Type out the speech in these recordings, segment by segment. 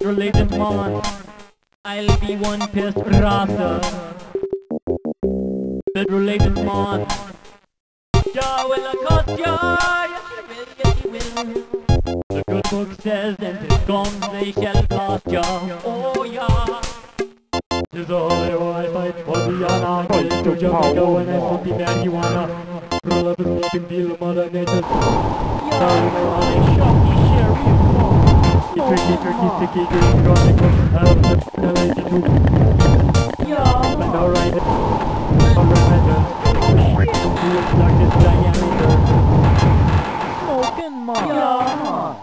Agent one. I'll be one pissed rasta. Federal agent one. Jah will I cost ya, yes you will, yes will. The good book says and his guns they shall cost ya, oh yeah. Tis all I fight for the honor, get to go and I smoke the marijuana. Roll up a smoke and deal mother nature. Sorry, no, I shot the. Tricky, tricky, sticky, green, chronic, out of the relation to Yeah, but alright Alright, Feels like it's diameter Smoking mom. Yeah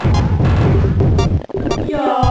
Yeah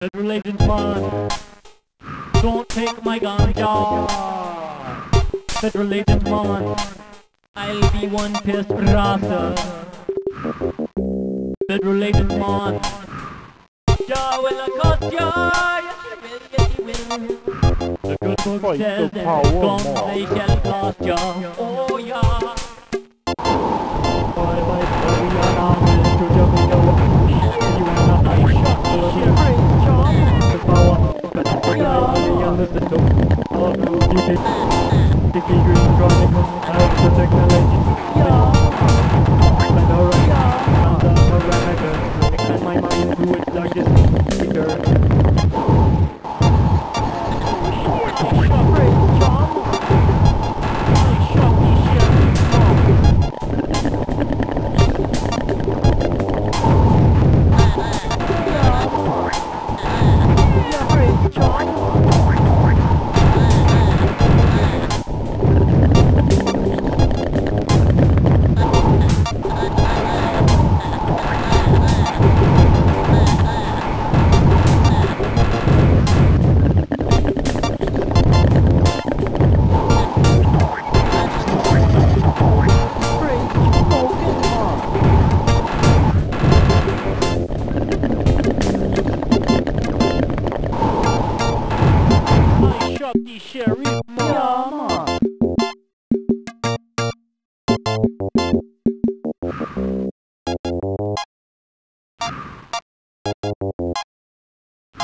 Federal agent one. Don't take my gun, y'all. Federal agent one. I'll be one pissed rasta. Federal agent one. Jah will I cost ya, yes you will, yes you will. The good book says the the guns more. they shall cost ya, oh yeah.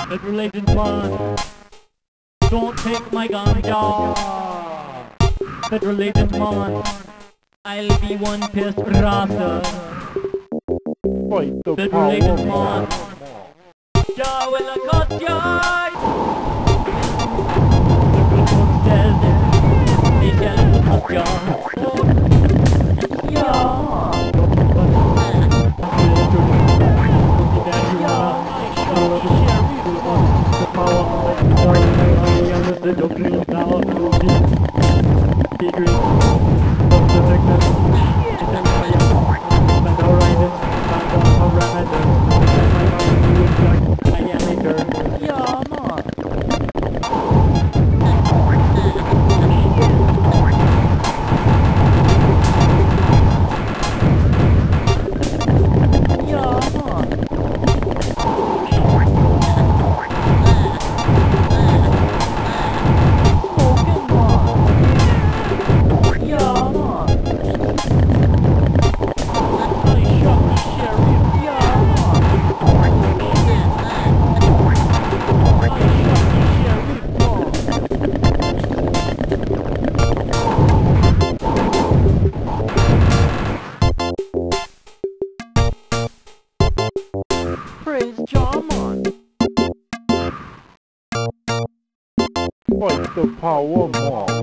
Federal agent one. Don't take my gun, dog. Federal agent one. I'll be one pissed rasta. Fight the Federal power agent more. one. Jah will I cost ya. The Yeah, Fight the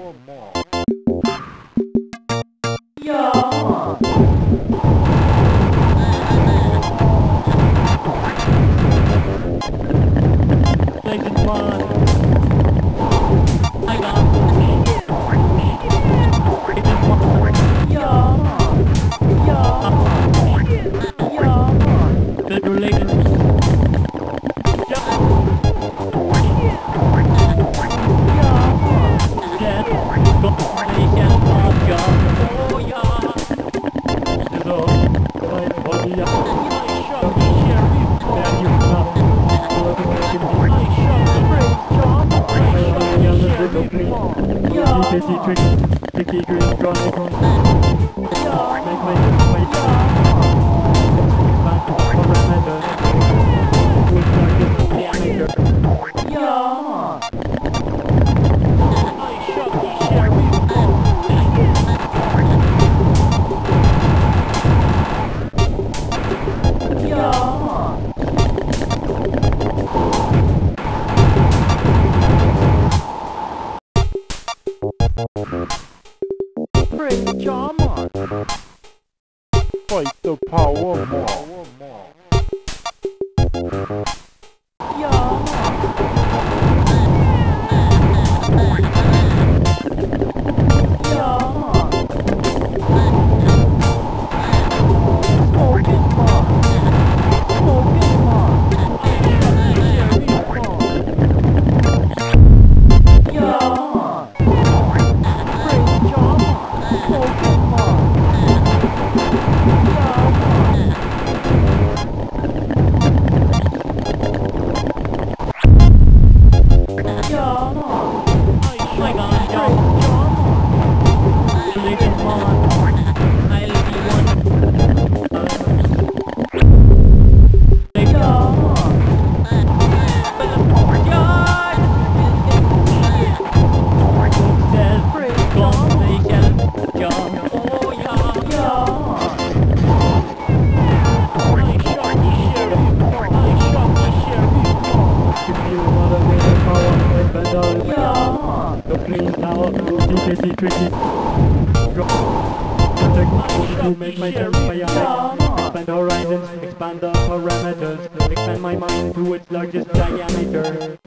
later.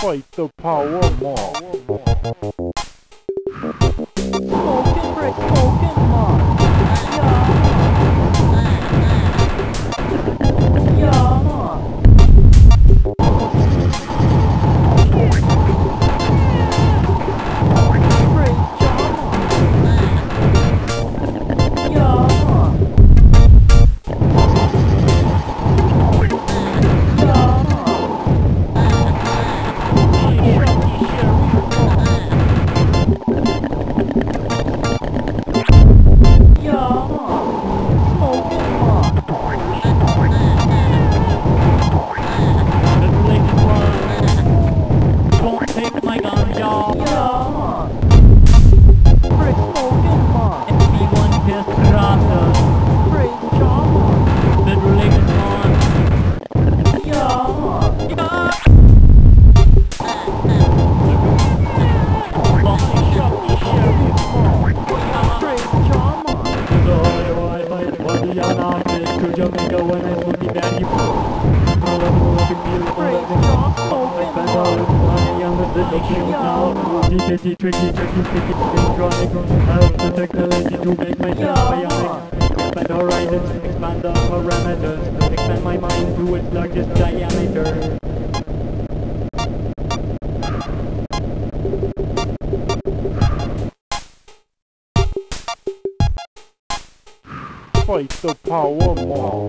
Fight the power. the tricky, tricky, tricky, I have the to make my Expand the parameters Expand my mind to its largest diameter. Fight the power more.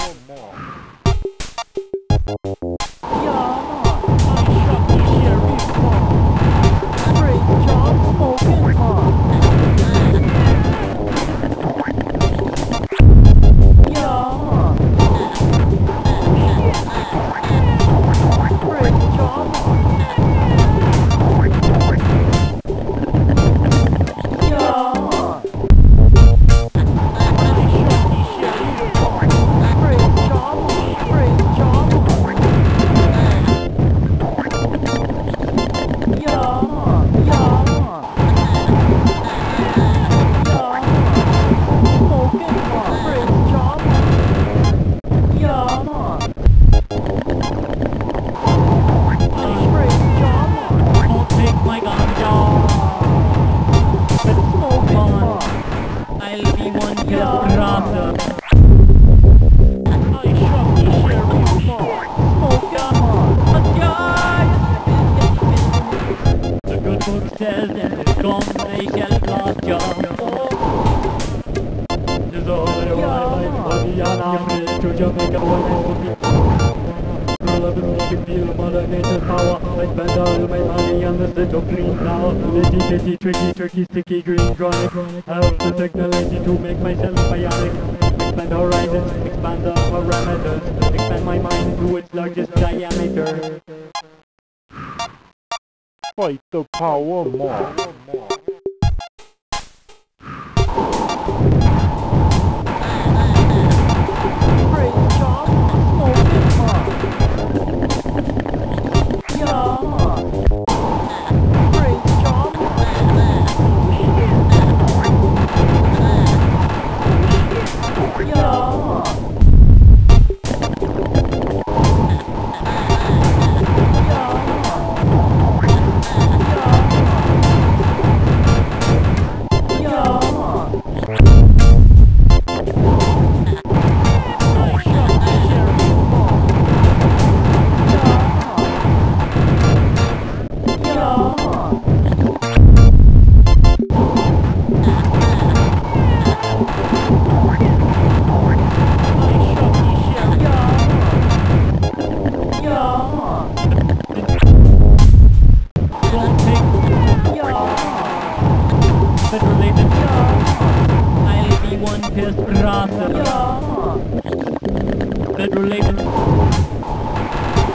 Señor. Skåne självklart ja Du sa det var mig och Diana Fri to Jamaica when I was Roll up and make it feel mother nature's power I spend all my money on this little green flower Litty bitty tricky tricky sticky green chronic I the technology to make myself bionic Expand horizons, expand the parameters Expand my mind to its largest diameter Fight the power mob. Be one pissed rasa Related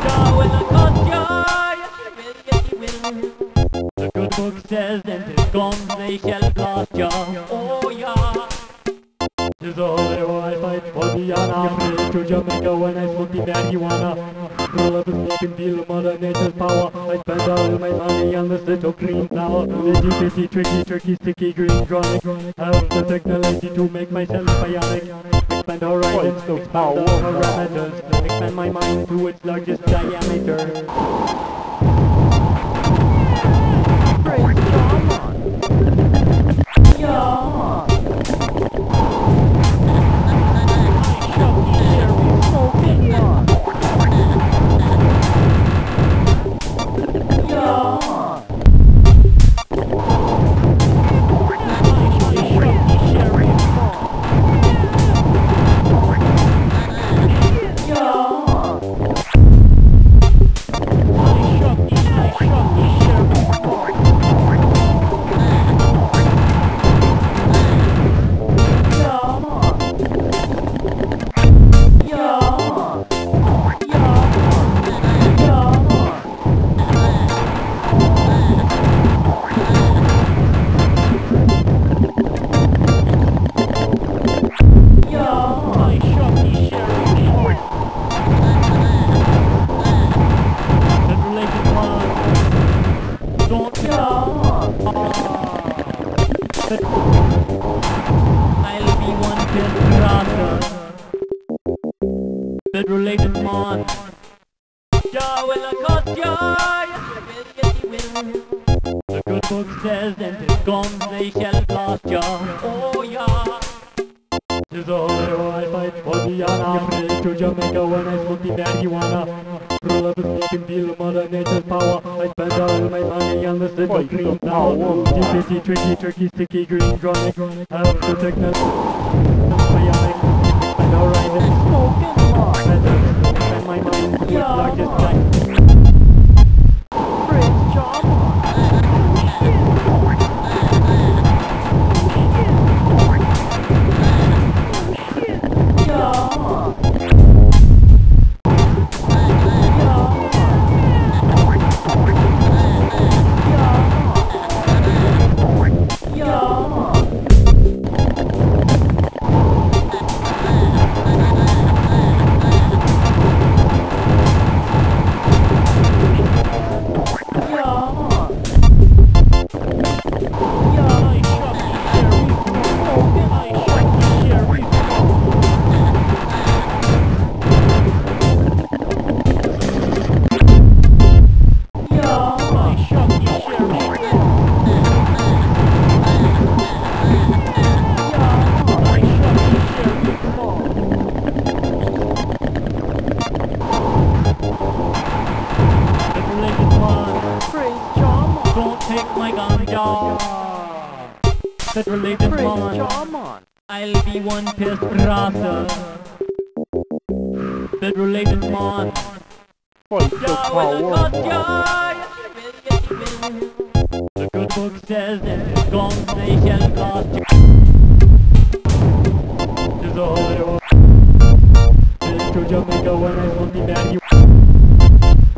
Jah, well, I got ja, you The good book says tricky tricky sticky green chronic I Have the technology to make myself bionic Expand horizons, Fight the expand the power. parameters Expand my mind to its largest diameter Great job. Yeah. Tis all there I fight for Diana I'm ready to Jamaica when I smoke the marijuana Roll up a smoke and feel mother nature's power I spend all my money on this little the green flower Bitty, tricky, tricky, sticky, green, chronic Have the technology Smoking Expand my mind to its Yeah. Ja, yes, you will, yes, you will. The good book says that it's gone, they shall cost you. Is all I want. To Jamaica when I want me back, you.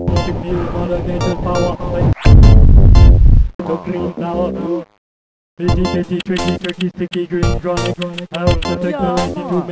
Fucking feel mother nature power. The green flower. Itty bitty, tricky, tricky, sticky, green, chronic, chronic. I have the technology to make